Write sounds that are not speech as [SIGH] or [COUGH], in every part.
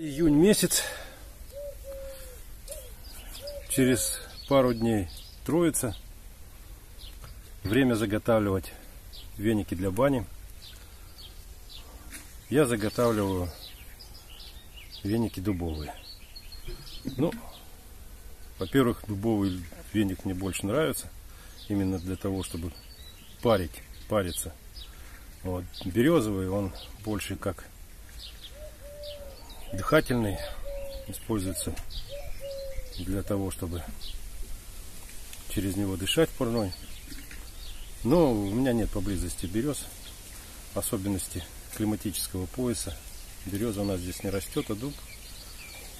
Июнь месяц. Через пару дней троица. Время заготавливать веники для бани. Я заготавливаю веники дубовые. Ну, во-первых, дубовый веник мне больше нравится. Именно для того, чтобы парить, париться. Вот. Березовый, он больше как дыхательный. Используется для того, чтобы через него дышать парной. Но у меня нет поблизости берез. Особенности климатического пояса. Береза у нас здесь не растет, а дуб,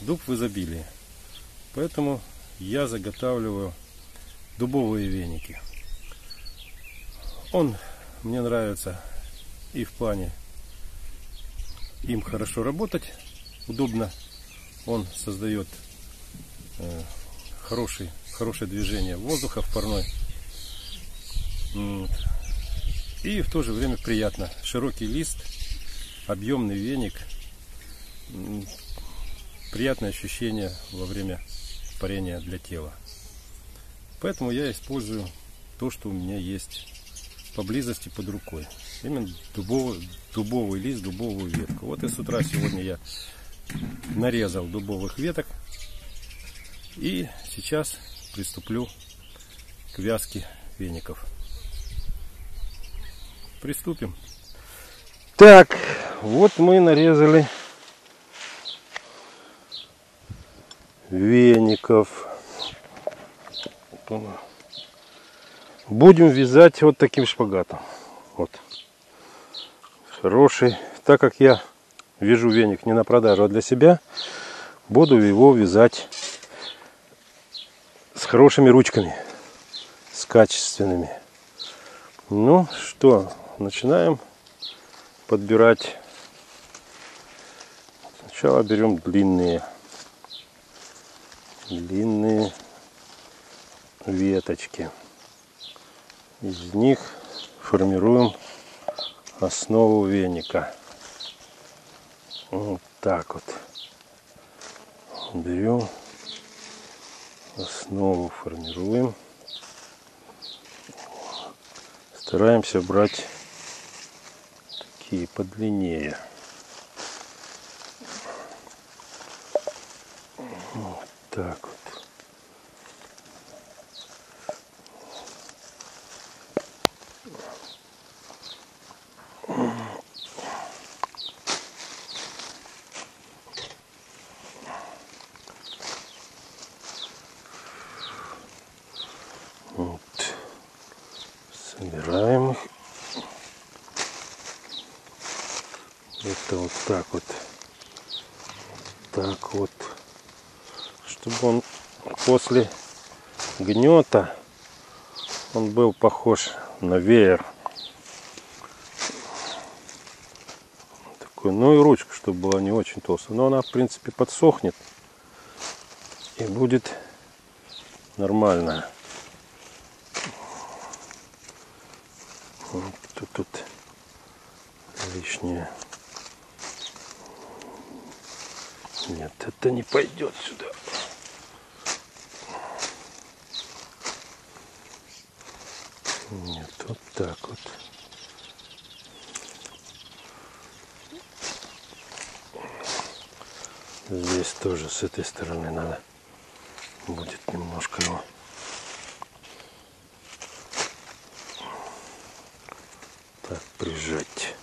дуб в изобилии. Поэтому я заготавливаю дубовые веники. Он мне нравится и в плане им хорошо работать, удобно. Он создает э, хороший, хорошее движение воздуха в парной. И в то же время приятно. Широкий лист, объемный веник. Приятное ощущение во время парения для тела. Поэтому я использую то, что у меня есть поблизости под рукой. Именно дубовый, дубовый лист, дубовую ветку. Вот и с утра сегодня я нарезал дубовых веток. И сейчас приступлю к вязке веников. Приступим. Так, вот мы нарезали веников. Будем вязать вот таким шпагатом. Вот. Хороший. Так как я вяжу веник не на продажу, а для себя, буду его вязать с хорошими ручками, с качественными. Ну что, начинаем подбирать. Сначала берем длинные, длинные веточки. Из них формируем основу веника. Вот так вот. Берем основу, формируем. Стараемся брать такие подлиннее. Вот так вот. Собираем их. Это вот так вот. Так вот. Чтобы он после гнета он был похож на веер. Такой, ну и ручка, чтобы была не очень толстая. Но она, в принципе, подсохнет и будет нормальная. Тут, тут лишнее. Нет, это не пойдет сюда. Нет, вот так вот. Здесь тоже с этой стороны надо будет немножко его так прижать.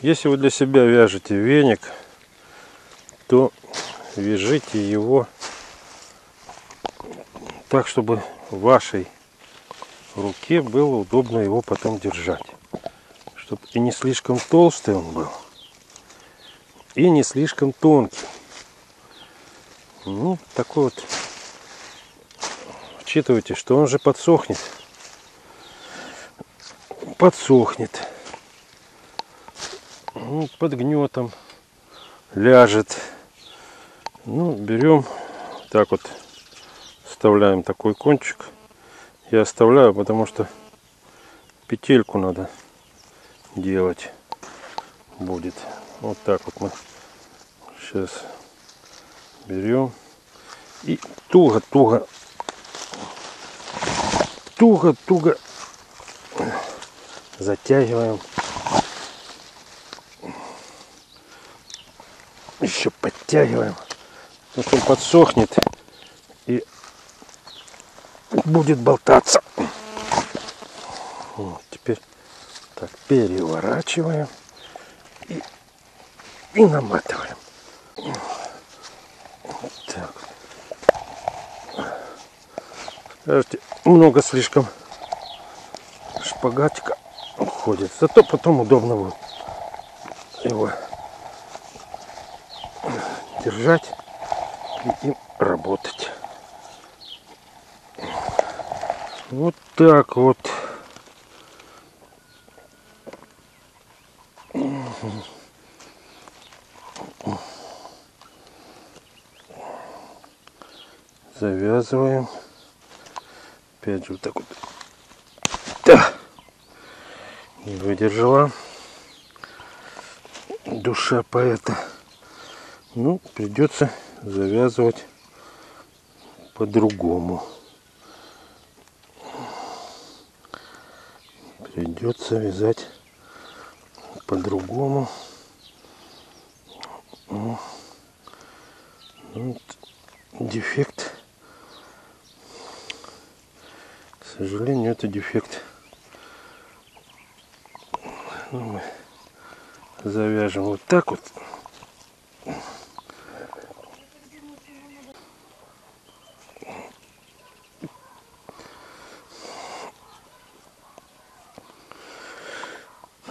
Если вы для себя вяжете веник, то вяжите его так, чтобы вашей руке было удобно его потом держать. Чтобы и не слишком толстый он был, и не слишком тонкий. Ну, такой вот. Учитывайте, что он же подсохнет. Подсохнет. Ну, под гнетом ляжет. Ну, берем так вот, вставляем такой кончик. Я оставляю, потому что петельку надо делать будет. Вот так вот мы сейчас берем и туго-туго туго-туго затягиваем. Еще подтягиваем. Потом подсохнет и будет болтаться. Вот, теперь так переворачиваем и, и наматываем. Так. Скажите, много слишком шпагатика уходит. Зато потом удобно будет его держать и им работать. Вот так вот. Завязываем. Опять же вот так вот. Да. Не выдержала душа поэта. Ну, придется завязывать по-другому. Придется вязать по-другому. Ну, вот дефект. К сожалению, это дефект. Ну, мы завяжем вот так вот.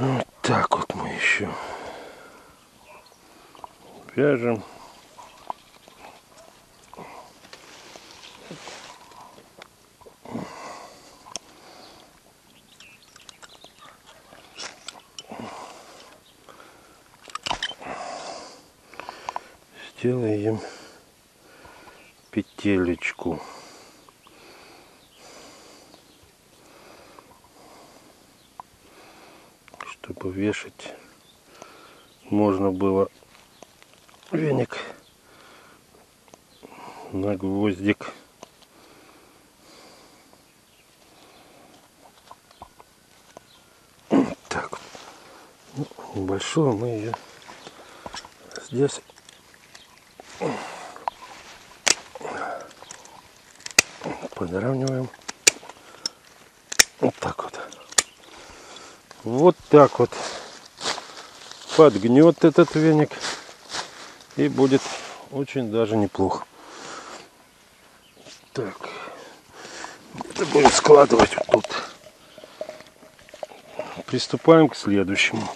Вот так вот мы еще вяжем. Сделаем петелечку. чтобы вешать можно было веник на гвоздик. Так, ну, небольшую мы ее здесь подравниваем. Вот так вот. Вот так вот подгнет этот веник и будет очень даже неплохо. Так, это будем складывать вот тут. Приступаем к следующему.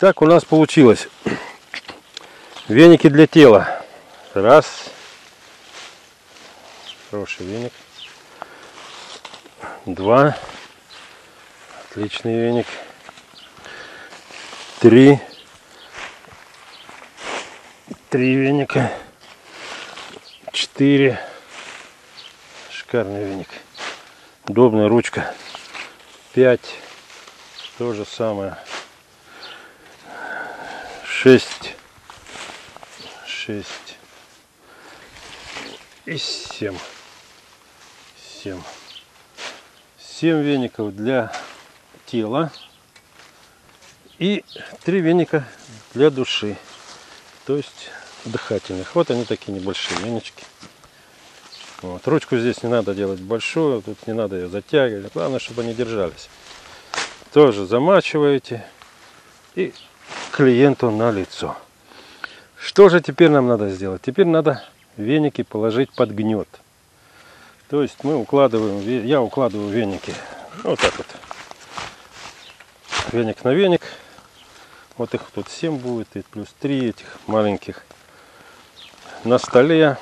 Итак, у нас получилось веники для тела. Раз. Хороший веник. Два. Отличный веник. Три. Три веника. Четыре. Шикарный веник. Удобная ручка. Пять. То же самое. Шесть. Шесть. И семь. Семь. Семь веников для тела. И три веника для души. То есть дыхательных. Вот они такие небольшие венички. Вот. Ручку здесь не надо делать большую, тут не надо ее затягивать. Главное, чтобы они держались. Тоже замачиваете и клиенту на лицо. Что же теперь нам надо сделать? Теперь надо веники положить под гнет. То есть мы укладываем, я укладываю веники вот так вот. Веник на веник. Вот их тут 7 будет, и плюс 3 этих маленьких. На столе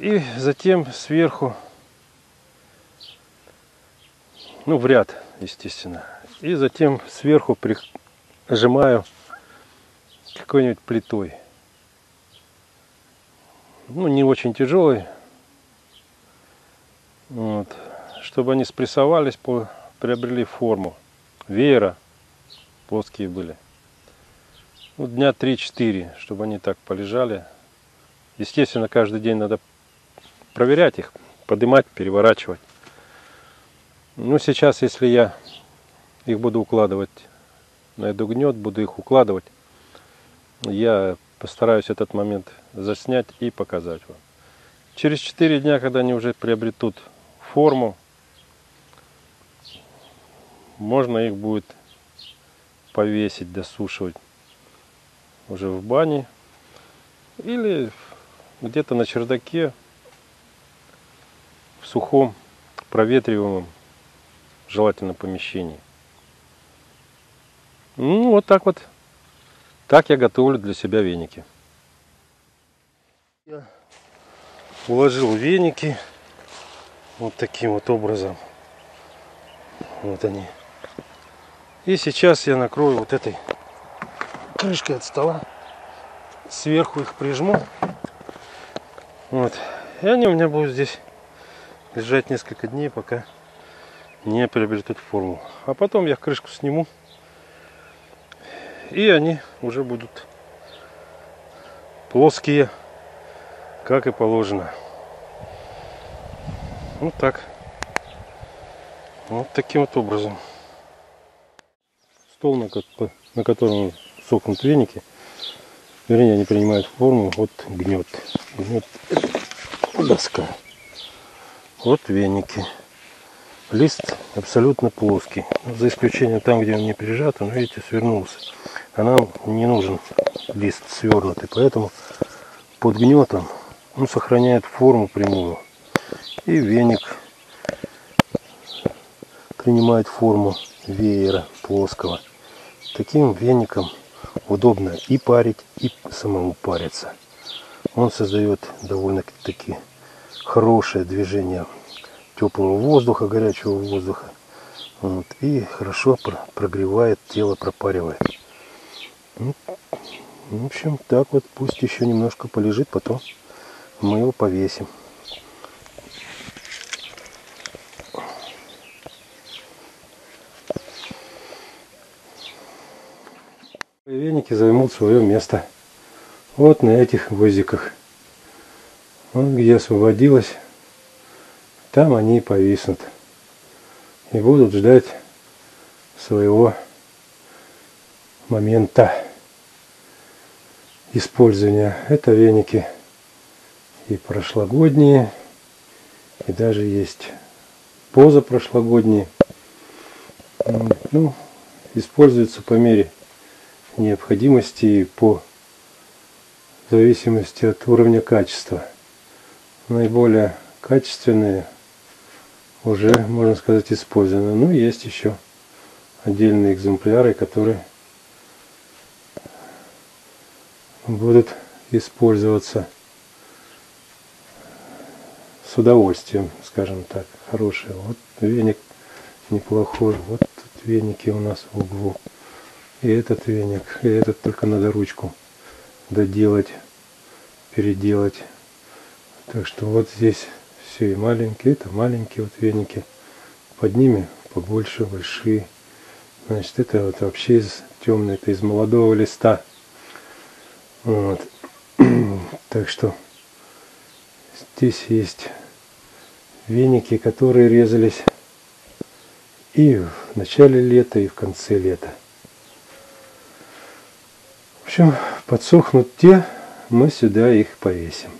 И затем сверху, ну в ряд, естественно. И затем сверху прижимаю какой-нибудь плитой. Ну, не очень тяжелый. Вот. Чтобы они спрессовались, приобрели форму. Веера плоские были. Ну, дня 3-4, чтобы они так полежали. Естественно, каждый день надо проверять их, поднимать, переворачивать. Ну, сейчас, если я их буду укладывать, найду гнет, буду их укладывать, я постараюсь этот момент заснять и показать вам. Через 4 дня, когда они уже приобретут форму, можно их будет повесить, досушивать уже в бане или где-то на чердаке в сухом, проветриваемом, желательно помещении. Ну, вот так вот. Так я готовлю для себя веники. Я уложил веники вот таким вот образом. Вот они. И сейчас я накрою вот этой крышкой от стола. Сверху их прижму. Вот. И они у меня будут здесь лежать несколько дней, пока не приобретут форму. А потом я крышку сниму, и они уже будут плоские, как и положено. Вот так. Вот таким вот образом. Стол, на котором сохнут веники, вернее, они принимают форму, вот гнет. Гнет доска. Вот веники. Лист абсолютно плоский. За исключением там, где он не прижат, он, видите, свернулся. А нам не нужен лист свернутый. Поэтому под гнетом он сохраняет форму прямую. И веник принимает форму веера плоского. Таким веником удобно и парить, и самому париться. Он создает довольно-таки хорошее движение теплого воздуха, горячего воздуха. Вот, и хорошо прогревает тело, пропаривает. Ну, в общем, так вот пусть еще немножко полежит, потом мы его повесим. Веники займут свое место вот на этих гвоздиках. Вот где освободилось, там они и повиснут. И будут ждать своего момента использования. Это веники и прошлогодние, и даже есть позапрошлогодние. Ну, используются по мере необходимости и по зависимости от уровня качества наиболее качественные уже, можно сказать, использованы. Ну, есть еще отдельные экземпляры, которые будут использоваться с удовольствием, скажем так, хорошие. Вот веник неплохой, вот тут веники у нас в углу. И этот веник, и этот только надо ручку доделать, переделать. Так что вот здесь все и маленькие, это маленькие вот веники. Под ними побольше, большие. Значит, это вот вообще из темный, это из молодого листа. Вот. [CLEARS THROAT] Так что здесь есть веники, которые резались и в начале лета, и в конце лета. В общем, подсохнут те, мы сюда их повесим.